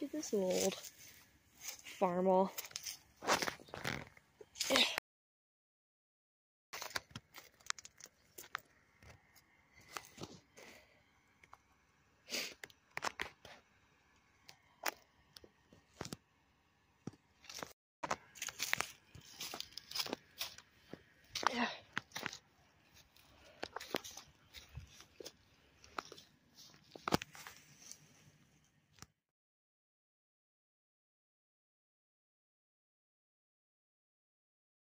This old farm all